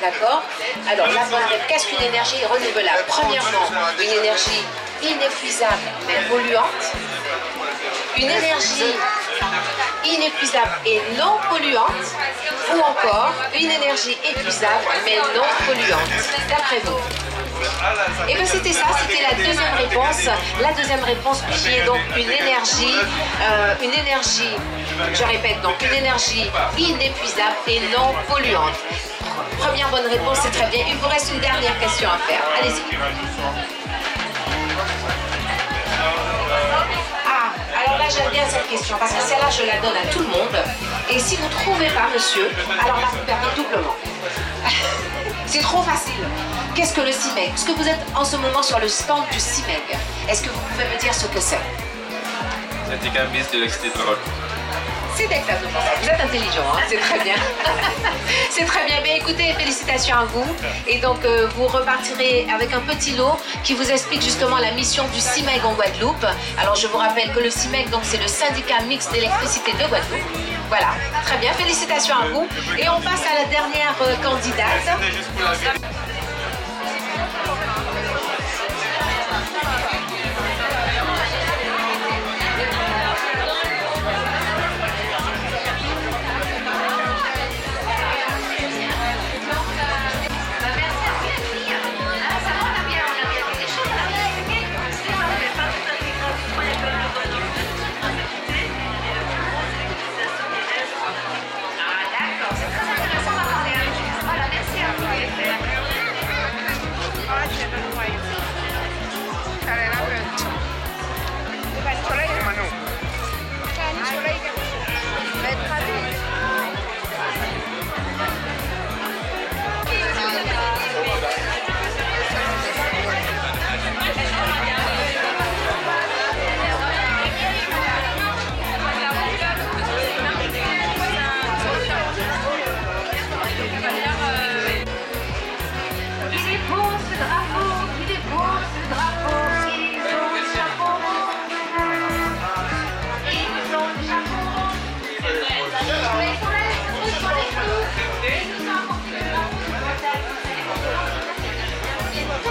D'accord Alors, la bonne réponse, qu'est-ce qu'une énergie renouvelable Premièrement, une énergie inépuisable mais polluante. Une énergie inépuisable et non polluante. Ou encore, une énergie épuisable mais non polluante. D'après vous et bien c'était ça, c'était la deuxième réponse. La deuxième réponse qui est donc une énergie, euh, une énergie, je répète donc, une énergie inépuisable et non polluante. Première bonne réponse, c'est très bien. Il vous reste une dernière question à faire. Allez-y. Ah, alors là j'aime bien cette question parce que celle-là je la donne à tout le monde. Et si vous ne trouvez pas, monsieur, alors là vous perdez doublement. C'est trop facile. Qu'est-ce que le CIMEG Est-ce que vous êtes en ce moment sur le stand du CIMEG Est-ce que vous pouvez me dire ce que c'est? C'est un de l'électricité de c'est exactement ça. Vous êtes intelligent, hein c'est très bien. c'est très bien. Écoutez, félicitations à vous. Et donc, euh, vous repartirez avec un petit lot qui vous explique justement la mission du CIMEG en Guadeloupe. Alors, je vous rappelle que le CIMEG, donc, c'est le syndicat mixte d'électricité de Guadeloupe. Voilà, très bien. Félicitations à vous. Et on passe à la dernière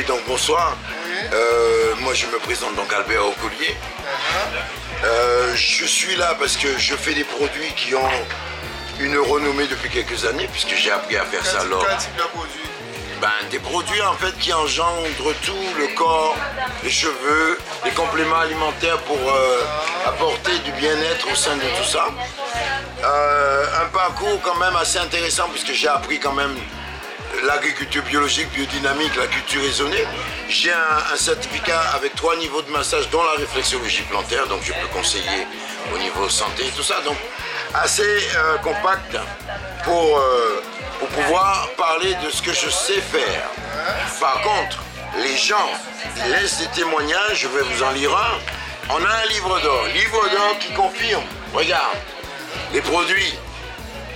Oui, donc bonsoir. Euh, moi, je me présente donc Albert Ocollier. Euh, je suis là parce que je fais des produits qui ont une renommée depuis quelques années, puisque j'ai appris à faire ça alors. ben, Des produits en fait qui engendrent tout, le corps, les cheveux, les compléments alimentaires pour euh, apporter du bien-être au sein de tout ça. un parcours quand même assez intéressant puisque j'ai appris quand même l'agriculture biologique, biodynamique, la culture raisonnée. J'ai un, certificat avec trois niveaux de massage, dont la réflexologie plantaire, donc je peux conseiller au niveau santé et tout ça. Donc assez euh, compact pour, euh, pour pouvoir parler de ce que je sais faire. Par contre, les gens laissent des témoignages, je vais vous en lire un. On a un livre d'or, livre d'or qui confirme, regarde, les produits,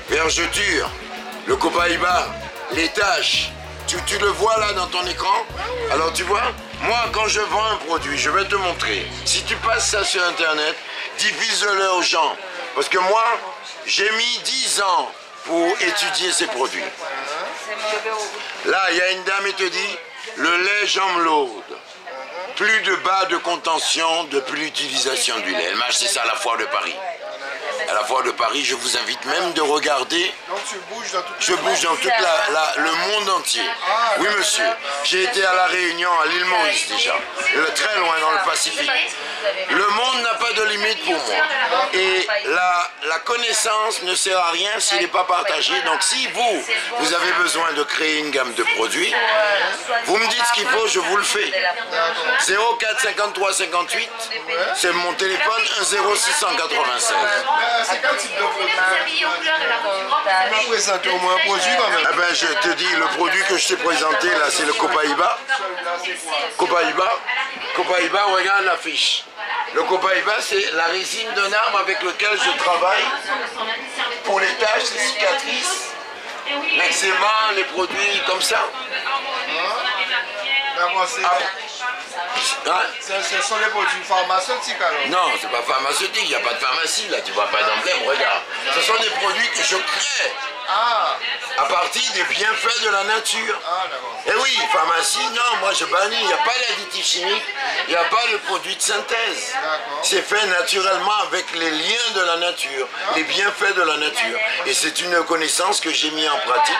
vergeture, le copaïba, les tâches. Tu, le vois là dans ton écran Alors tu vois, moi quand je vends un produit, je vais te montrer. Si tu passes ça sur Internet, diffuse-le aux gens. Parce que moi, j'ai mis 10 ans pour étudier ces produits. Là, il y a une dame qui te dit, le lait jambe. Plus de bas de contention, de plus d'utilisation du lait. Elle m'a acheté ça à la foire de Paris à la foire de Paris. Je vous invite même de regarder. Je bouge dans tout le monde entier. Ah, oui, monsieur. J'ai été à La Réunion, à l'île Maurice déjà. Très loin dans le Pacifique. Le monde n'a pas de limite pour moi. Et la, la connaissance ne sert à rien s'il n'est pas partagé. Donc si vous, vous avez besoin de créer une gamme de produits, vous me dites ce qu'il faut, je vous le fais. 04 53 58, c'est mon téléphone 10696. C'est quel type de produit? Tu m'as présenté au moins un produit quand même. Eh ben, je te dis, le produit que je t'ai présenté là, c'est le quoi Copaïba, Copaïba, regarde l'affiche. Le Copaïba, c'est la résine d'un arbre avec lequel je travaille pour les taches, les cicatrices, l'eczéma, les produits comme ça. C'est- Ah, hein? Ce sont les produits pharmaceutiques alors. Non, c'est pas pharmaceutique, il n'y a pas de pharmacie là, tu vois pas d'emblème, regarde. Ce sont des produits que je crée Ah, à partir des bienfaits de la nature. ah. Et oui, pharmacie, non, moi je bannis, il n'y a pas d'additifs chimiques, il n'y a pas de produits de synthèse. C'est fait naturellement avec les liens de la nature, les bienfaits de la nature. Et c'est une connaissance que j'ai mis en pratique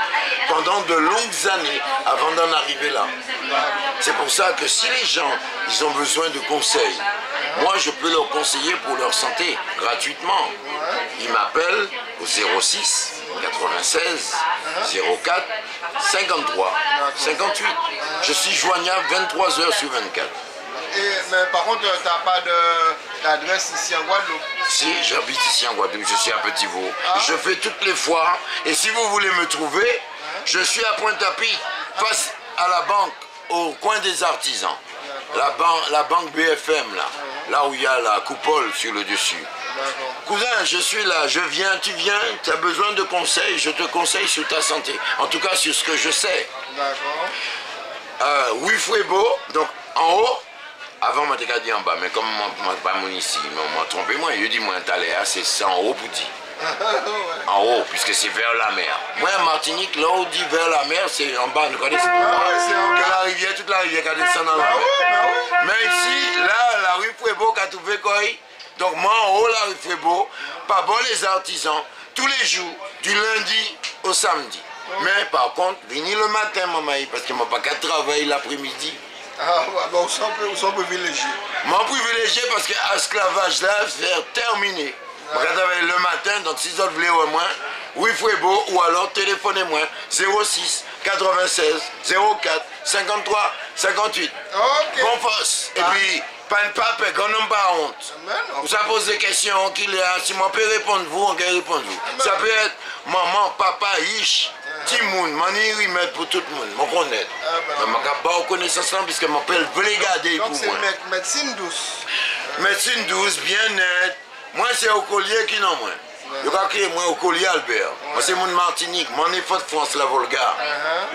pendant de longues années avant d'en arriver là. C'est pour ça que si les gens, ils ont besoin de conseils, moi je peux leur conseiller pour leur santé gratuitement. Ils m'appellent au 06 96 04 53 58. Je suis joignable 23 heures sur 24. Et, mais par contre, tu n'as pas d'adresse ici en Guadeloupe? Si j'habite ici en Guadeloupe, je suis à Petit Vaux. Je fais toutes les foires. Et si vous voulez me trouver, je suis à Pointe-à-Pitre, face à la banque, au coin des artisans. La, ban- la banque BFM, là. Là où il y a la coupole sur le dessus. Cousin, je suis là, je viens, tu viens, tu as besoin de conseils, je te conseille sur ta santé. En tout cas, sur ce que je sais. D'accord. Euh, Wifwebo, donc en haut, avant, moi, t'ai dit en bas, mais comme moi, pas mon ici, m'a trompé, moi, je dis, moi, hein, c'est c'est en haut pour dire. En haut, puisque c'est vers la mer. Moi, en Martinique, là où on dit vers la mer, c'est en bas, nous connaissons. Ah ouais, c'est en bas. la rivière, toute la rivière qui descend dans la Ah mer. ouais, bah. Mais ici, là, la rue Fouébeau qui a trouvé quoi Donc moi, en haut, la rue Fouébeau, pas bon les artisans, tous les jours, du lundi au samedi. Mais par contre, venez le matin, maman, parce que je pas qu'à travailler l'après-midi. Ah, bah, on s'en peut, on privilégier. Mon privilégié parce que l'esclavage là, c'est terminé. Je vais travailler le matin, donc si vous voulez au moins, oui, beau, ou alors téléphonez-moi 06 96 04 53 58. Ok. Bon force. Et Ah. puis, pa yon pape, konon pa ont. Ou sa pose kesyon ki le a, si man pe repond vou, an gen repond vou. Sa pe et maman, papa, yish, ti moun, man yi rimet pou tout moun, man konet. Man ka ba ou konesans lan, piske man pel vle gade pou mwen. Donk se medsine douz. Medsine douz, bien net. Mwen se ou kolye ki nan mwen. Yo ka kre mwen ou kolye Albert. Mwen se moun Martinique, mwen e fote France la Volga.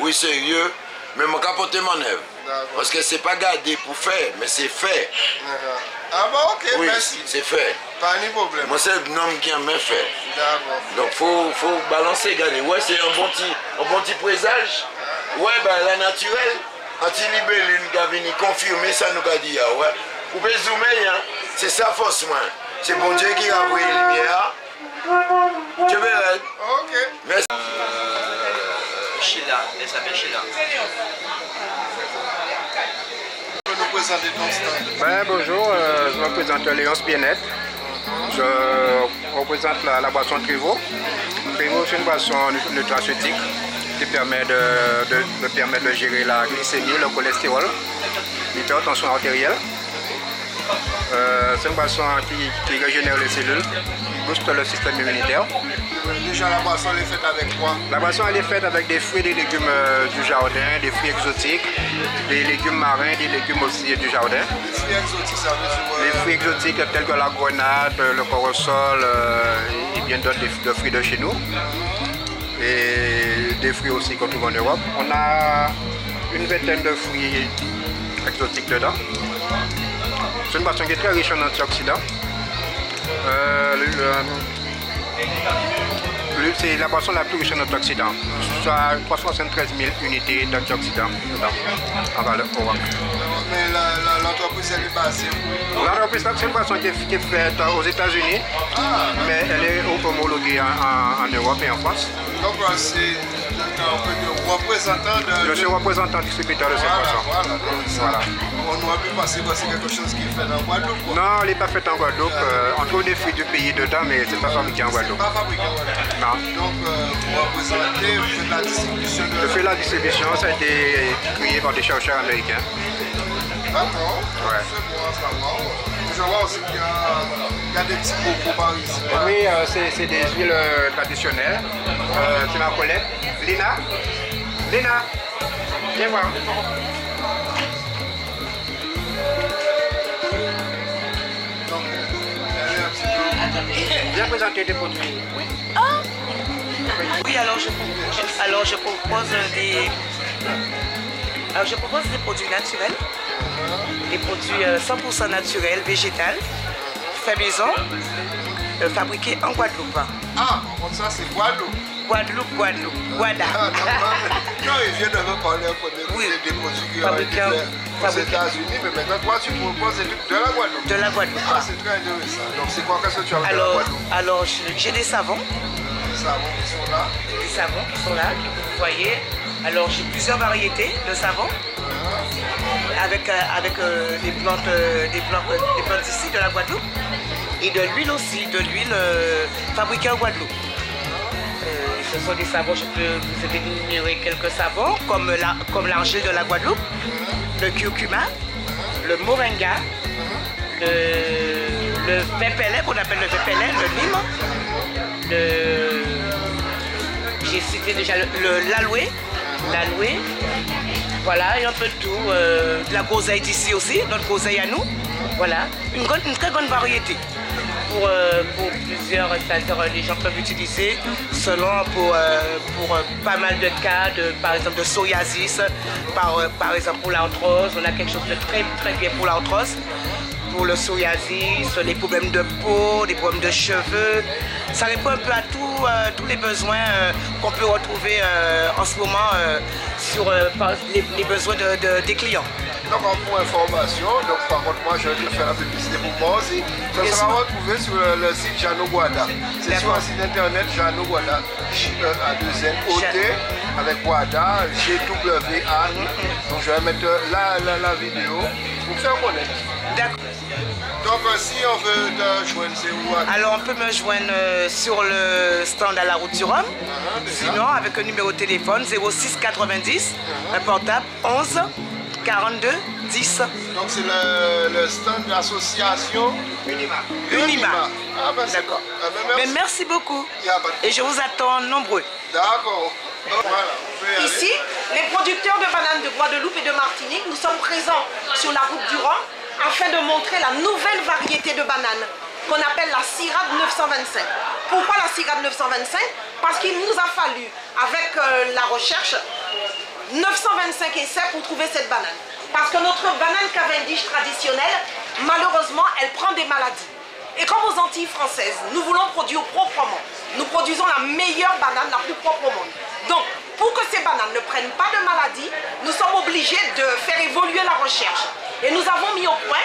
Ou yi serye, men man ka pote manev. Parce que c'est pas gardé pour faire, mais c'est fait. Ah bah ok, Oui, merci. c'est fait. Pas de problème. Moi, c'est un homme qui a bien fait. D'accord. Donc, faut, faut balancer, regarder. Ouais, c'est un bon petit, un bon petit présage. Ouais, ben, la naturelle. Anti-libellule qui a venu confirmer ça, nous a dit, ah ouais. Vous pouvez zoomer, hein. C'est ça, force, moi. C'est bon Dieu qui a envoyé la lumière. Tu verras. Ok. Merci. Sheila, elle s'appelle Sheila. Tu peux nous présenter ton stand. Ben, bonjour, euh, je me présente Léonce Bien-être. Je représente la, la boisson Trivo. Trivo, c'est une boisson nu- nutraceutique qui permet de, de- de permet de gérer la glycémie, le cholestérol, l'hypertension artérielle. Euh, c'est une boisson qui, qui régénère les cellules, qui booste le système immunitaire. Déjà la boisson elle est faite avec quoi? La boisson elle est faite avec des fruits et des légumes euh, du jardin, des fruits exotiques, des légumes marins, des légumes aussi du jardin. Les fruits exotiques, ça veut dire euh, Les fruits exotiques tels que la grenade, le corosol euh, et bien d'autres de fruits de chez nous. Et des fruits aussi qu'on trouve en Europe. On a une vingtaine de fruits exotiques dedans. C'est une boisson qui est très riche en antioxydants. Euh, le- c'est la boisson la plus riche en antioxydants. soit 373 000 unités d'antioxydants en valeur au rock. Mais l'entreprise, elle est basée L'entreprise, c'est une boisson qui est, faite aux États-Unis, mais elle est homologuée en, Europe et en France. Donc, c'est de représentant de... Je suis représentant distributeur de cette boisson. Voilà, On aurait pu penser que c'est quelque chose qui est fait en Guadeloupe. Non, elle n'est pas faite en Guadeloupe. Euh, on trouve des fruits du pays dedans, mais ce n'est pas fabriqué en Guadeloupe. pas fabriqué en Guadeloupe. Non. Donc, euh, vous représentez, vous faites la distribution de... Je fais la distribution, ça a été créé par des chercheurs américains. D'accord. Ouais. C'est bon à savoir. Je vois aussi qu'il y, a des petits bocaux par ici. Oui, euh, c'est des huiles euh, traditionnelles. Euh, c'est ma collègue. Lina Lina Viens voir. Viens présenter tes produits. Oui. Ah. Oui, alors je, alors je propose des alors je propose des produits naturels, des produits 100% euh, naturels, végétales, fait maison, euh, fabriqués en Guadeloupe. Ah, ça c'est Guadeloupe Guadeloupe, Guadeloupe, Guada. Ah, non, il vient de me parler un oui. des produits qui ont été faits aux États-Unis, mais maintenant toi tu proposes de la Guadeloupe. De la Guadeloupe. Ah, c'est très intéressant. Donc c'est quoi? Qu'est-ce que tu as alors, de la Guadeloupe? Alors j'ai des savons. Des savons qui sont là. Des savons qui sont là, que vous voyez. Alors j'ai plusieurs variétés de savon avec, euh, avec euh, des, plantes, euh, des, plantes, des plantes ici de la Guadeloupe et de l'huile aussi, de l'huile fabriquée en Guadeloupe. ce sont des savons, je peux vous énumérer quelques savons comme l'argile comme de la Guadeloupe, le curcuma, le moringa, le, le qu'on appelle le vépélé, le lime, j'ai cité déjà l'aloe, l'aloe. Voilà, et un peu de tout. Euh, de la groseille d'ici aussi, notre groseille à nous. Voilà, une, très grande variété. Pour, euh, plusieurs, c'est-à-dire les gens peuvent utiliser selon pour, euh, pour pas mal de cas, de, par exemple de psoriasis, par, par exemple pour l'arthrose, on a quelque chose de très très bien pour l'arthrose pour le psoriasis, les problèmes de peau, les problèmes de cheveux. Ça répond un peu à euh, tous les besoins euh, qu'on peut retrouver euh, en ce moment sur les, besoins des clients. Donc pour information, donc par contre moi je vais te faire la publicité pour moi aussi. Ça sera retrouvé sur le, site Jano Guada. C'est sur un site internet Jano Guada, J-E-A 2 N O T avec Guada, G-W-A. Donc je vais mettre la, la, vidéo pour faire connaître. D'accord. Donc euh, si on veut te joindre, c'est où Alors on peut me joindre euh, sur le stand à la route du Rhum. Uh-huh, Sinon avec un numéro de téléphone 06 90, uh-huh. un portable 11 42 10. Donc c'est le, stand de l'association Unima. Unima. Ah ben d'accord. Ah, ben, merci. Mais merci beaucoup. Et je vous attends nombreux. D'accord. Ici, les producteurs de bananes de Guadeloupe et de Martinique, nous sommes présents sur la route du Rhum afin de montrer la nouvelle variété de bananes qu'on appelle la Syrah 925. Pourquoi la Syrah 925 Parce qu'il nous a fallu, avec euh, la recherche, 925 essais pour trouver cette banane. Parce que notre banane Cavendish traditionnelle, malheureusement, elle prend des maladies. Et comme aux Antilles françaises, nous voulons produire proprement. Nous produisons la meilleure banane, la plus propre au monde. Donc, pour que ces bananes ne prennent pas de maladies, nous sommes obligés de faire évoluer la recherche. Et nous avons mis au point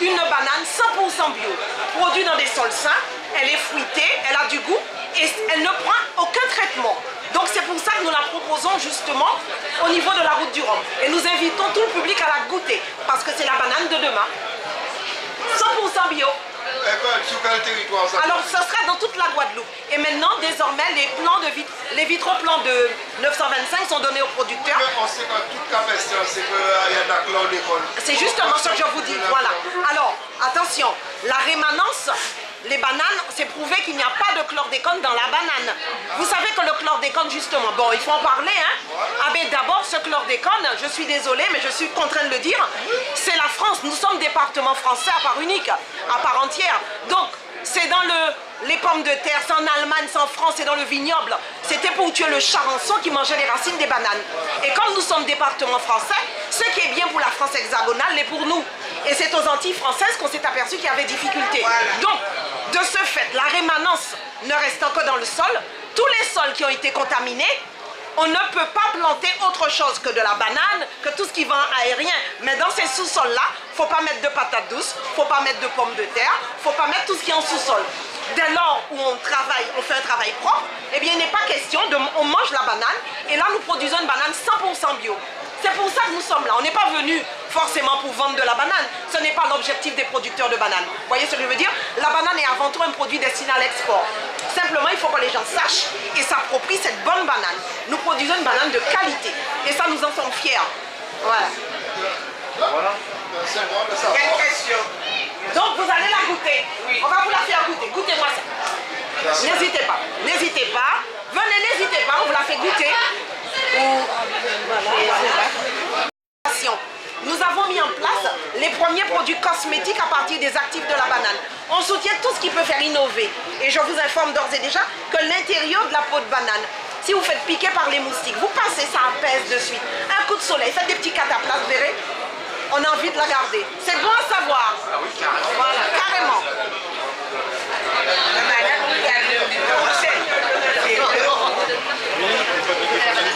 une banane 100% bio, produite dans des sols sains. Elle est fruitée, elle a du goût et elle ne prend aucun traitement. Donc c'est pour ça que nous la proposons justement au niveau de la route du Rhum. Et nous invitons tout le public à la goûter parce que c'est la banane de demain. 100% bio. Sur quel territoire ça Alors, ce sera dans toute la Guadeloupe. Et maintenant, désormais, les plans de vitre, les vitraux plans de 925 sont donnés aux producteurs. on sait que toute capacité, c'est qu'il y a de la chlordécone. C'est justement ce que je vous dis. Voilà. Alors, la rémanence les bananes, c'est prouvé qu'il n'y a pas de chlordécone dans la banane. Vous savez que le chlordécone, justement, bon, il faut en parler, hein. Ah ben d'abord, ce chlordécone, je suis désolée, mais je suis contrainte de le dire, c'est la France. Nous sommes département français à part unique, à part entière. Donc, c'est dans le, les pommes de terre, c'est en Allemagne, c'est en France, c'est dans le vignoble. C'était pour tuer le charançon qui mangeait les racines des bananes. Et comme nous sommes département français, ce qui est bien pour la France hexagonale l'est pour nous. Et c'est aux Antilles françaises qu'on s'est aperçu qu'il y avait difficulté. Donc, de ce fait, la rémanence ne restant que dans le sol, tous les sols qui ont été contaminés On ne peut pas planter autre chose que de la banane, que tout ce qui va en aérien. Mais dans ces sous-sols-là, faut pas mettre de patates douces, faut pas mettre de pommes de terre, faut pas mettre tout ce qui est en sous-sol. Dès lors où on travaille, on fait un travail propre, eh bien, il n'est pas question de... On mange la banane, et là, nous produisons une banane 100% bio. C'est pour ça que nous sommes là. On n'est pas venu forcément pour vendre de la banane. Ce n'est pas l'objectif des producteurs de bananes. Vous voyez ce que je veux dire? La banane est avant tout un produit destiné à l'export. Simplement, il faut que les gens sachent et s'approprient cette bonne banane. Nous produisons une banane de qualité. Et ça, nous en sommes fiers. Voilà. Voilà. Quelle question Donc, vous allez la goûter. On va vous la faire goûter. Goûtez-moi ça. N'hésitez pas. N'hésitez pas. Venez, n'hésitez pas. On vous la fait goûter. Nous avons mis en place les premiers produits cosmétiques à partir des actifs de la banane. On soutient tout ce qui peut faire innover. Et je vous informe d'ores et déjà que l'intérieur de la peau de banane, si vous faites piquer par les moustiques, vous passez ça à pèse de suite. Un coup de soleil, faites des petits cataplasmes, vous verrez, on a envie de la garder. C'est bon à savoir. Ah carrément. Voilà, carrément. La